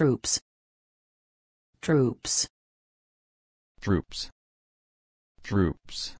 troops. Troops. Troops. Troops.